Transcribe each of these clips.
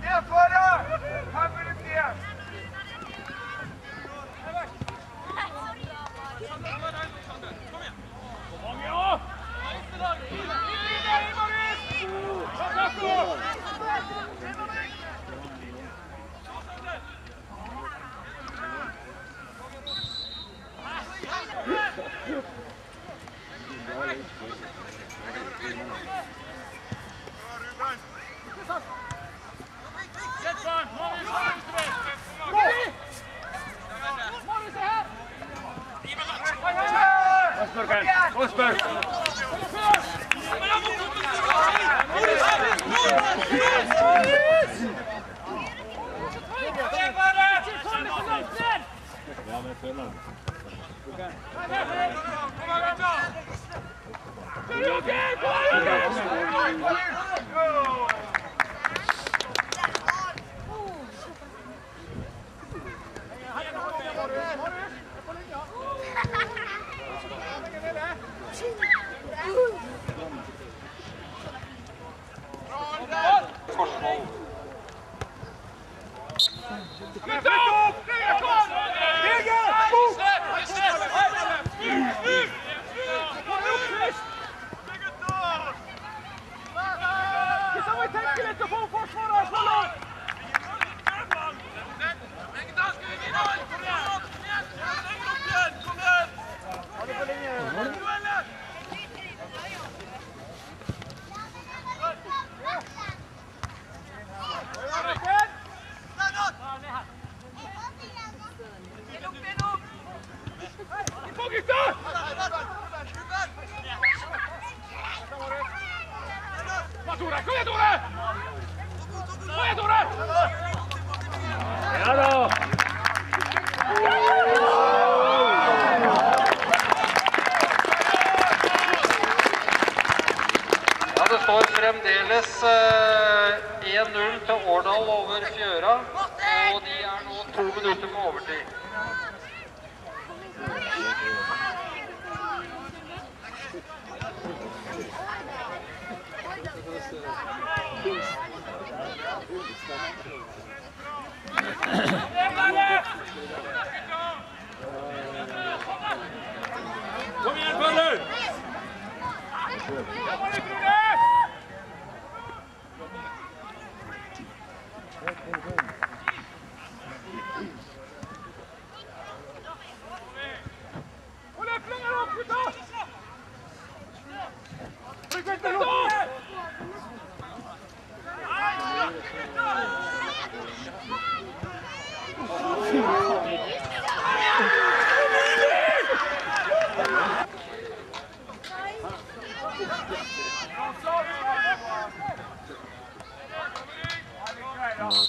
Ned foran! Fem minutter igjen! Ja, står fremdeles eh, 1-0 til Årdal over Fjøra, og de er nå to minutter på overtid. Kom igjen, Pøller! Hold opp, lenger opp, gutta! Trykk vekk opp!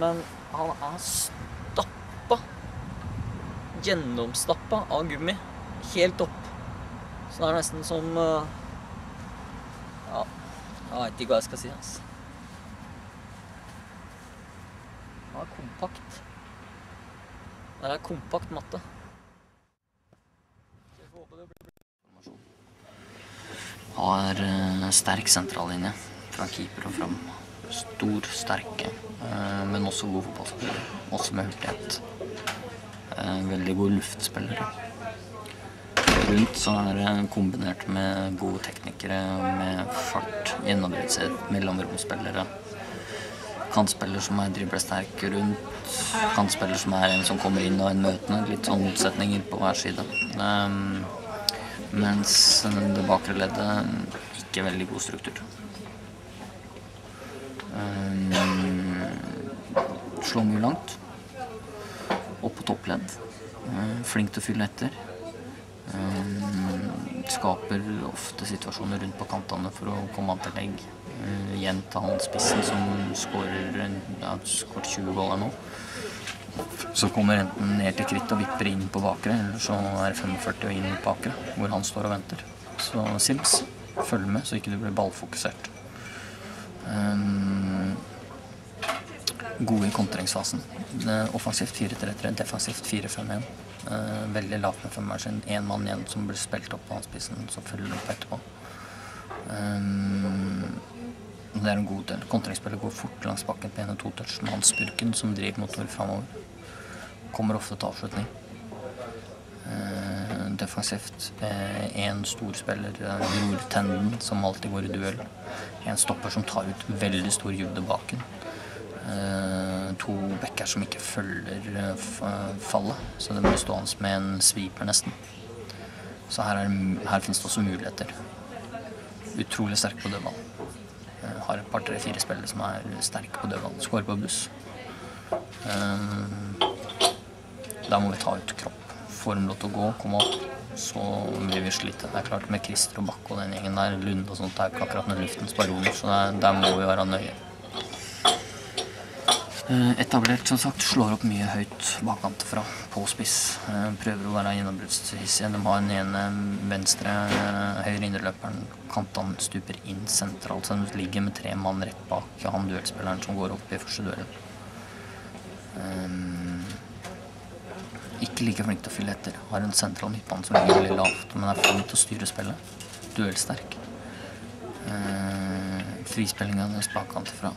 Men han er stappa. Gjennomstappa av gummi. Helt opp. Så det er nesten som eh, Ja, jeg veit ikke hva jeg skal si. Altså. Han er kompakt. Det er kompakt matte. Har eh, sterk sentrallinje fra keeper og fram. Stor, sterke, eh, men også god fotballspiller. Også med hurtighet. Eh, veldig gode luftspillere. rundt, så er det kombinert med gode teknikere med fart, gjennombruddshet, mellomromspillere. Kantspiller som er driblesterk rundt. Kantspiller som er en som kommer inn og en møtende. Litt sånn motsetninger på hver side. Um, mens det bakre leddet ikke veldig god struktur. Um, slår mye langt. Opp på toppledd. Uh, flink til å fylle etter. Um, skaper ofte situasjoner rundt på kantene for å komme an til legg. Uh, gjenta han spissen som skårer ja, skåret 20 baller nå. Så kommer enten ned til kritt og vipper inn på bakre, eller så er det 45 og inn på akre, hvor han står og venter. Så Sims, følg med så ikke du blir ballfokusert. Um, gode i kontringsfasen. Offensivt 4-3-3, defensivt 4-5-1. Uh, veldig lavt med femmeren sin. Én mann igjen som blir spilt opp på han spissen, som følger opp etterpå. Um, det er en god del. Kontringsspillet går fort langs bakken på 1 og 2 touch med hans Spurken som driver motor framover. Kommer ofte til avslutning. Uh, defensivt én uh, stor spiller, uh, Bror Tenden, som alltid går i duell. En stopper som tar ut veldig stor jude baken. Uh, to backer som ikke følger fallet, så det blir stående med en sweeper nesten. Så her, er, her finnes det også muligheter. Utrolig sterk på dødball. Uh, har et par, tre, fire spillere som er sterke på dødball. Skårer på buss. Da må vi ta ut kropp. Får dem lov til å gå, komme opp, så blir vi slite. Det er klart Med Christer og Bakke og den gjengen der, Lunde og sånt, det er jo ikke akkurat med luftens baroner, så der, der må vi være nøye. Etablert, som sagt, slår opp mye høyt bakantfra på spiss. Prøver å være gjennombruddshissige. De har den ene venstre, høyre indreløperen. Kantene stuper inn sentralt, så de ligger med tre mann rett bak han duellspilleren som går opp i første duell. Ikke like flink til å fylle etter. Har en sentral midtbane som ligger veldig lavt, men er flink til å styre spillet. Duellsterk. Uh, Frispillinga hennes bakanfra.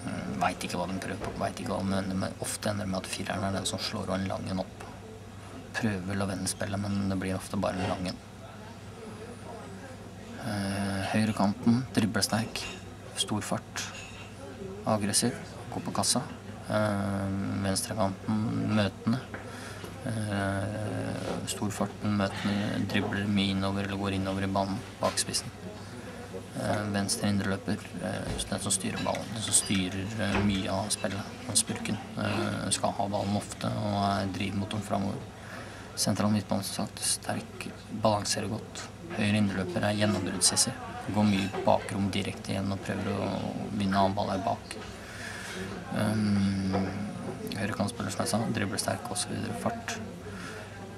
Uh, Veit ikke hva de prøver på. Vet ikke hva de ender med. Ofte ender det med at fireren er den som slår en lang en opp. Prøver vel å vende spillet, men det blir ofte bare en lang en. Uh, Høyrekanten, driblesterk, stor fart, aggressiv, går på kassa. Uh, Venstrekanten, møtende. Stor fart, møtende, dribler mye innover eller går innover i banen bak spissen. Uh, venstre indreløper, uh, den som styrer ballen, den som styrer uh, mye av spillet. Spurken skal ha ballen ofte og er drivmotoren framover. Sentral midtbane, som sagt, sterk, balanserer godt. Høyre indreløper er gjennombruddshissig. Går mye bakrom direkte igjen og prøver å vinne annen ball her bak. Um, høyre kantspiller, som jeg sa, driblesterk osv. Fart.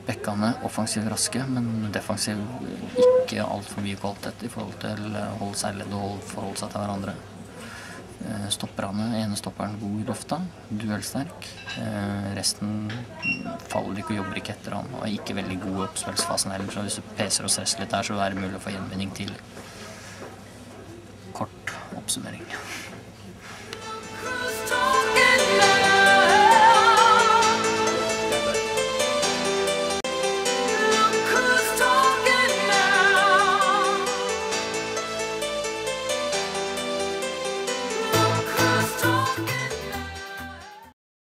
Bekkene offensivt raske, men defensiv ikke altfor mye kvalitet i forhold til å holde seg ledd og forholde seg til hverandre. Stopperne, ene stopperen god i lufta, duellsterk. Resten faller ikke og jobber ikke etter han, og er ikke veldig god i oppspillsfasen heller. Så hvis du peser og stresser litt her, så er det mulig å få gjenvinning tidlig. Kort oppsummering.